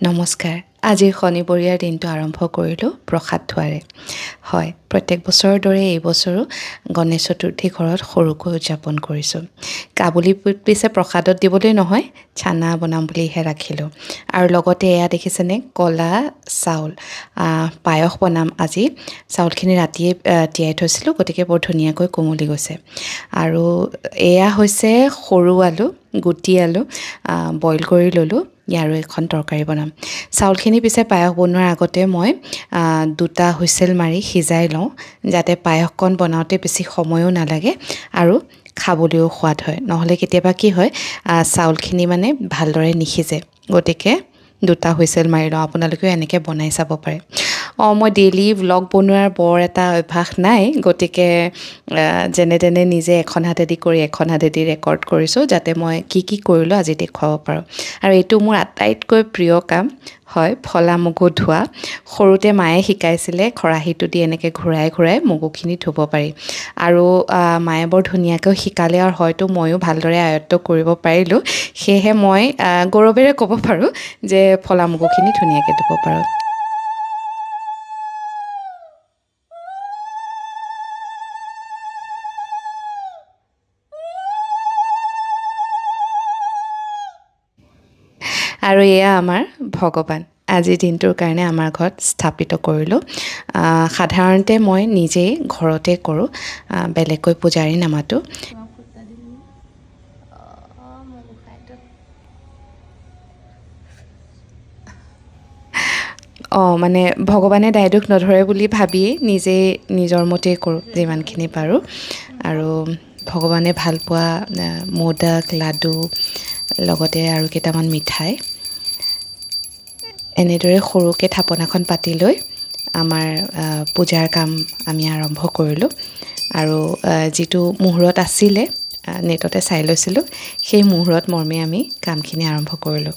নমস্কাৰ। আজিৰ শনিবৰীয়াৰ দিনটো আৰম্ভ কৰিলোঁ প্ৰসাদ থোৱাৰে। হয় প্ৰত্যেক বছৰৰ দৰে এইবছৰো গণেশ চতুৰ্থী ঘৰত সৰুকৈ উদযাপন কৰিছোঁ। কাবুলি পিছে প্ৰসাদত দিবলৈ নহয় চানা বনাম বুলিহে ৰাখিলোঁ। আৰু লগতে এয়া দেখিছেনে ক'লা চাউল। পায়স বনাম আজি। চাউলখিনি ৰাতিয়ে তিয়াই থৈছিলোঁ গতিকে বৰ ধুনীয়াকৈ কোমলি গৈছে। আৰু এয়া হৈছে সৰু আলু গুটি আলু বইল কৰি ল'লোঁ। ইয়াৰো এখন তৰকাৰী বনাম। চাউলখিনি পিছে পায়স বনোৱাৰ আগতে মই দুটা হুইচেল মাৰি সিজাই লওঁ যাতে পায়সকণ বনাওঁতে বেছি সময়ো নালাগে আৰু খাবলৈও সোৱাদ হয়। নহ'লে কেতিয়াবা কি হয় চাউলখিনি মানে ভালদৰে নিসিজে। গতিকে দুটা হুইচেল মাৰি লওঁ। আপোনালোকেও এনেকৈ বনাই চাব পাৰে। অঁ মই ডেইলি ভ্লগ বনোৱাৰ বৰ এটা অভ্যাস নাই। গতিকে যেনে তেনে নিজে এখন হাতেদি কৰি এখন হাতেদি ৰেকৰ্ড কৰিছোঁ যাতে মই কি কি কৰিলোঁ আজি দেখুৱাব পাৰোঁ। আৰু এইটো মোৰ আটাইতকৈ প্ৰিয় কাম হয় ফলা মগু ধোৱা। সৰুতে মায়ে শিকাইছিলে খৰাহীটো দি এনেকৈ ঘূৰাই ঘূৰাই মগুখিনি ধুব পাৰি। আৰু মায়ে বৰ ধুনীয়াকৈ শিকালে আৰু হয়তো ময়ো ভালদৰে আয়ত্ব কৰিব পাৰিলোঁ। সেয়েহে মই গৌৰৱেৰে ক'ব পাৰোঁ যে ফলা মগুখিনি ধুনীয়াকৈ ধুব পাৰোঁ। আৰু এয়া আমাৰ ভগৱান। আজিৰ দিনটোৰ কাৰণে আমাৰ ঘৰত স্থাপিত কৰিলোঁ। সাধাৰণতে মই নিজেই ঘৰতে কৰোঁ বেলেগকৈ পূজাৰী নামাতো। অঁ মানে ভগৱানে দায় দোষ নধৰে বুলি ভাবিয়েই নিজেই নিজৰ মতেই কৰোঁ যিমানখিনি পাৰোঁ। আৰু ভগৱানে ভাল পোৱা মোদক লাডু লগতে আৰু কেইটামান মিঠাই। এনেদৰে সৰুকৈ থাপনাখন পাতি লৈ আমাৰ পূজাৰ কাম আমি আৰম্ভ কৰিলোঁ। আৰু যিটো মুহূৰ্ত আছিলে নেটতে চাই লৈছিলোঁ সেই মুহূৰ্ত মৰ্মে আমি কামখিনি আৰম্ভ কৰিলোঁ।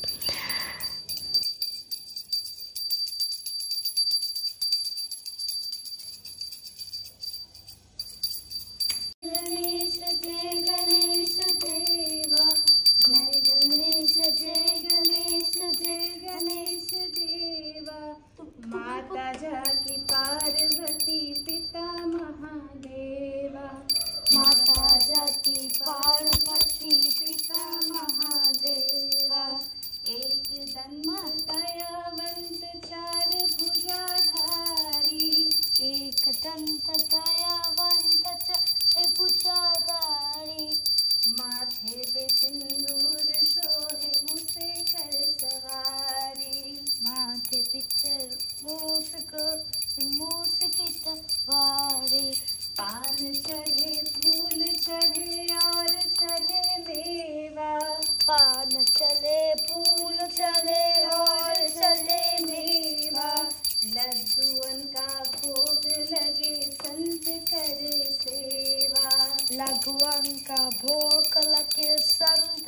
पान चले, फूल चले और चले मेवा। लड्डुअन का भोग लगे, संत करे सेवा। लघुअन का भोग लगे, संत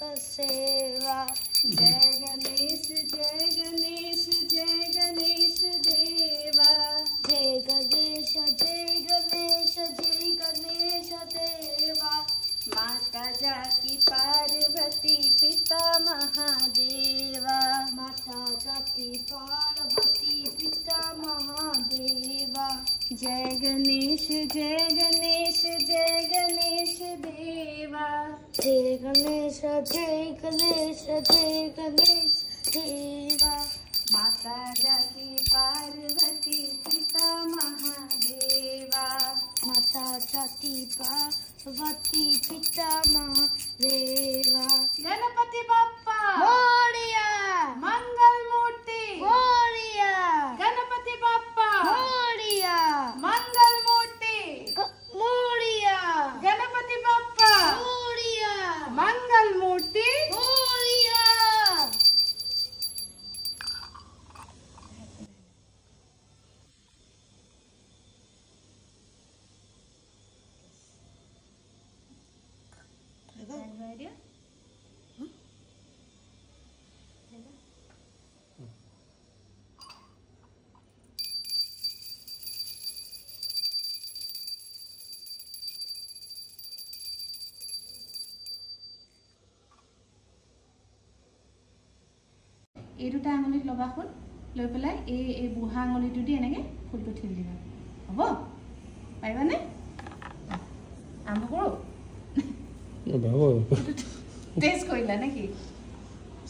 का सेवा। जय गणेश जय गणेश जय गणेश देवा। जय गणेश, जय पार्वती पिता महादेवा। जय गणेश जय गणेश जय गणेश देवा। जय गणेश जय गणेश जय गणेश देवा। माता जाकी पार्वती पिता महादेवा। माता जाकी पार्वती पिता महादेवा। गणपति बाप्पा! मोरिया! मंगल এই দুটা আঙুলিত ল'বা ফুল লৈ পেলাই এই এই বুঢ়া আঙুলিটো দি এনেকৈ ফুলটো ঠিলি দিবা। হ'ব? পাৰিবানে? আৰম্ভ কৰোঁ? টেষ্ট কৰিলা নে কি?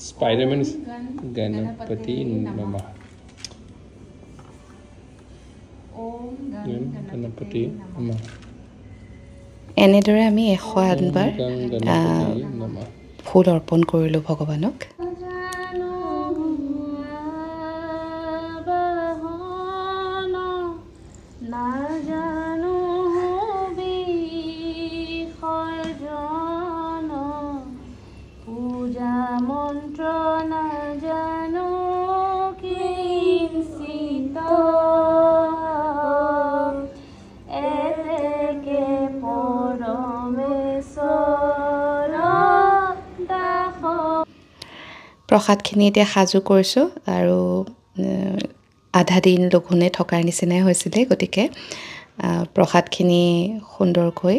স্পাইডাৰমেন গণ- গণপতি নমঃ। ওম গণ গণপতি নমঃ। এনেদৰে আমি এশ আঠবাৰ ফুল অৰ্পণ কৰিলোঁ ভগৱানক। প্ৰসাদখিনি এতিয়া সাজু কৰিছোঁ আৰু আধা দিন লঘোণে থকাৰ নিচিনাই হৈছিলে গতিকে প্ৰসাদখিনি সুন্দৰকৈ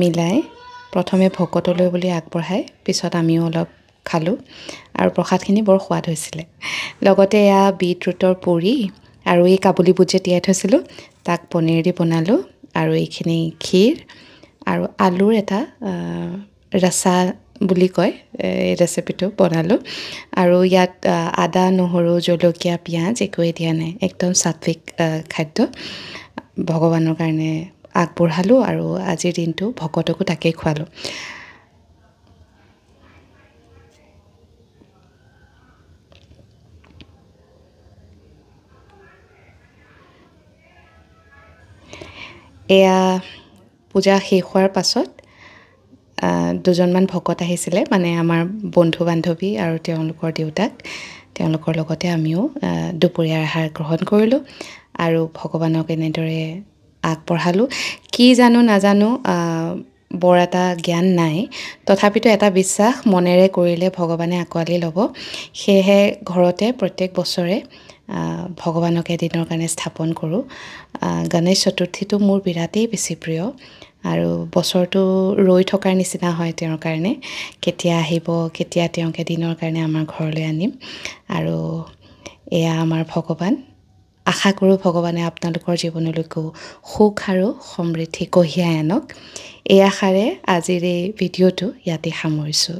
মিলাই প্ৰথমে ভকতলৈ বুলি আগবঢ়াই পিছত আমিও অলপ খালোঁ আৰু প্ৰসাদখিনি বৰ সোৱাদ হৈছিলে। লগতে এয়া বিটৰুটৰ পুৰি আৰু এই কাবুলী বুট যে তিয়াই থৈছিলোঁ তাক পনীৰ দি বনালোঁ আৰু এইখিনি ক্ষীৰ আৰু আলুৰ এটা ৰচা বুলি কয় এই ৰেচিপিটো বনালোঁ। আৰু ইয়াত আদা নহৰু জলকীয়া পিঁয়াজ একোৱেই দিয়া নাই একদম চাত্বিক আহ, খাদ্য। ভগৱানৰ কাৰণে আগবঢ়ালোঁ আৰু আজিৰ দিনটো ভকতকো তাকেই খোৱালোঁ। এয়া পূজা শেষ হোৱাৰ পাছত দুজনমান ভকত আহিছিলে মানে আমাৰ বন্ধু বান্ধৱী আৰু তেওঁলোকৰ দেউতাক। তেওঁলোকৰ লগতে আমিও দুপৰীয়াৰ আহাৰ গ্ৰহণ কৰিলোঁ আৰু ভগৱানক এনেদৰে আগবঢ়ালোঁ। কি জানো নাজানো বৰ এটা জ্ঞান নাই। তথাপিতো এটা বিশ্বাস মনেৰে কৰিলে ভগৱানে আঁকোৱালি ল'ব। সেয়েহে ঘৰতে প্ৰত্যেক বছৰে ভগৱানক এদিনৰ কাৰণে স্থাপন কৰোঁ। গণেশ চতুৰ্থীটো মোৰ বিৰাটেই বেছি প্ৰিয়। আৰু বছৰটো ৰৈ থকাৰ নিচিনা হয় তেওঁৰ কাৰণে। কেতিয়া আহিব কেতিয়া তেওঁক এদিনৰ কাৰণে আমাৰ ঘৰলৈ আনিম। আৰু এয়া আমাৰ ভগৱান। আশা কৰোঁ ভগৱানে আপোনালোকৰ জীৱনলৈকো সুখ আৰু সমৃদ্ধি কঢ়িয়াই আনক। এই আশাৰে আজিৰ এই ভিডিঅ'টো ইয়াতে সামৰিছোঁ।